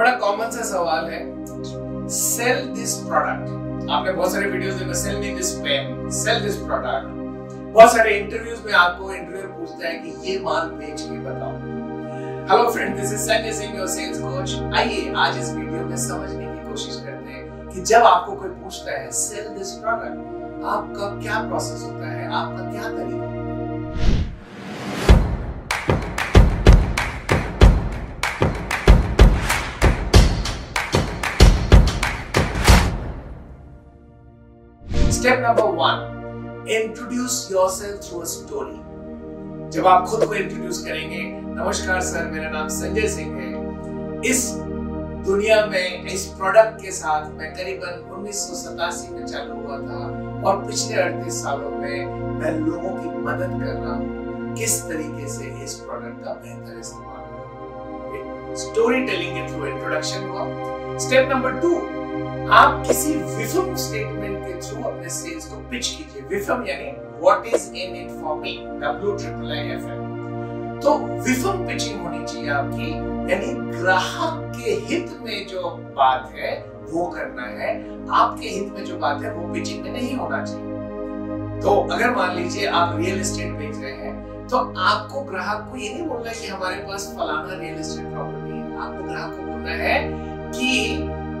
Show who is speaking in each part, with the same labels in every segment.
Speaker 1: बड़ा कॉमन सा सवाल है। सेल दिस प्रोडक्ट आपने बहुत सारे वीडियोस में sell me this pen sell this product बहुत सारे इंटरव्यूज़ में आपको इंटरव्यू पूछता है कि ये माल बेच के बताओ। Hello friend this is Sanjay Singh your sales coach आइए, आज इस वीडियो में समझने की कोशिश करते हैं कि जब आपको कोई पूछता है सेल दिस प्रोडक्ट आपका क्या प्रोसेस होता है? आपका क्या तरीका step number one introduce yourself through a story जब आप खुद को इंट्रोड्यूस करेंगे, नमस्कार सर, मेरा नाम संजय सिंह है। इस दुनिया में, इस प्रोडक्ट के साथ मैं करीबन उन्नीस में चालू हुआ था और पिछले 38 सालों में मैं लोगों की मदद कर रहा हूँ। किस तरीके से इस प्रोडक्ट का बेहतर इस्तेमाल स्टोरी टेलिंग के थ्रू इंट्रोडक्शन हुआ। स्टेप नंबर टू आप किसी विफम स्टेटमेंट के थ्रू अपने सेल्स को पिच कीजिए। विफम यानी what is in it for me W triple I F M तो विफम पिचिंग होनी चाहिए आपकी। यानी ग्राहक के हित में जो बात है, वो करना है। आपके हित में जो बात है, वो पिचिंग में नहीं होना चाहिए। तो अगर मान लीजिए आप रियल एस्टेट बेच रहे हैं तो आपको ग्राहक को ये नहीं बोलना कि हमारे पास फलाना रियल एस्टेट प्रॉपर्टी है। आपको ग्राहक को बोलना है कि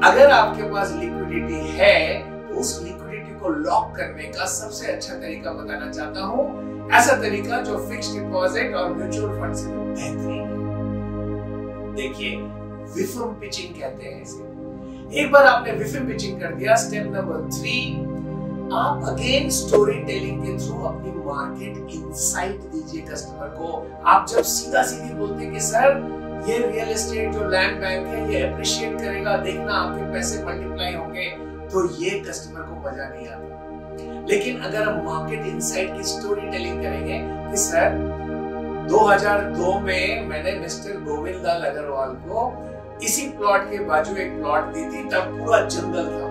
Speaker 1: अगर आपके पास लिक्विडिटी है तो उस लिक्विडिटी को लॉक करने का सबसे अच्छा तरीका बताना चाहता हूँ। ऐसा तरीका जो फिक्स्ड डिपॉजिट और म्यूचुअल फंड से तो बेहतरीन है। देखिए, विफम पिचिंग कहते हैं इसे। एक बार आपने विफम पिचिंग कर दिया स्टेप नंबर थ्री आप अगेन स्टोरी टेलिंग के थ्रू अपनी मार्केट इंसाइट दीजिए कस्टमर को। आप जब सीधा सीधी बोलते हैं कि, सर ये रियल एस्टेट जो लैंड बैंक है, ये अप्रिशिएट करेगा, देखना आपके पैसे मल्टीप्लाई होंगे तो ये कस्टमर को मज़ा नहीं आता। लेकिन अगर हम मार्केट इनसाइट की स्टोरी टेलिंग करेंगे, कि सर 2002 में मैंने मिस्टर गोविंद लाल अग्रवाल को इसी प्लॉट के बाजू एक प्लॉट दी थी, तब पूरा जंगल था।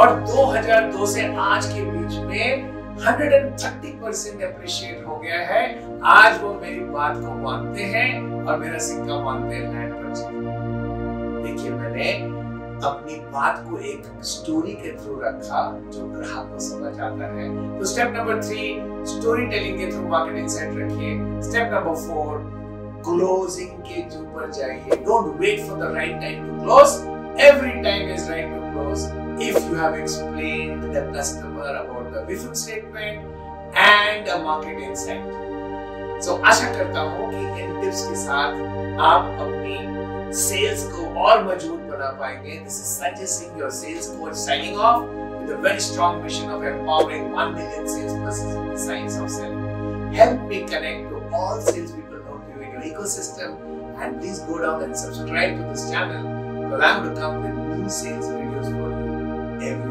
Speaker 1: और 2002 से आज के बीच में 130 परसेंट अप्रिशिएट हो गया है। आज वो मेरी बात को मानते हैं और मेरा सिक्का मानते हैं लैंड पर देखिए, मैंने अपनी बात को एक स्टोरी के थ्रू रखा, जो ग्राहक को समझ आता है। तो step number three story telling के थ्रू मार्केट इनसाइट रखिए। स्टेप नंबर फोर क्लोजिंग के ऊपर जाइए। Don't wait for the right time to close every time is right to close if you have explained to the customer about the vision statement and a market insight. So आशा करता हूँ कि इन tips के साथ आप अपनी sales को और मजबूत बना पाएंगे This is Sanjay Singh, your sales coach, signing off with a very strong mission of empowering 1 million salespersons with the science of selling. Help me connect to all salespeople known to you in your ecosystem and please go down and subscribe to this channel because I'm going to come with new sales videos for you every